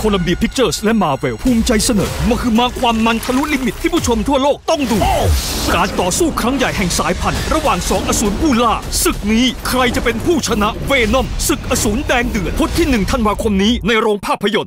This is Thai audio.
โคลัมเบียพิกเจอร์สและมาเวลภูมิใจเสนอมันคือมหาความมันทะลุ limit ที่ผู้ชมทั่วโลกต้องดู การต่อสู้ครั้งใหญ่แห่งสายพันธุ์ ระหว่างสองอสูรผู้ล่าศึกนี้ใครจะเป็นผู้ชนะเวนอมศึกอสูรแดงเดือดพุธที่ 1 ธันวาคมนี้ในโรงภาพยนตร์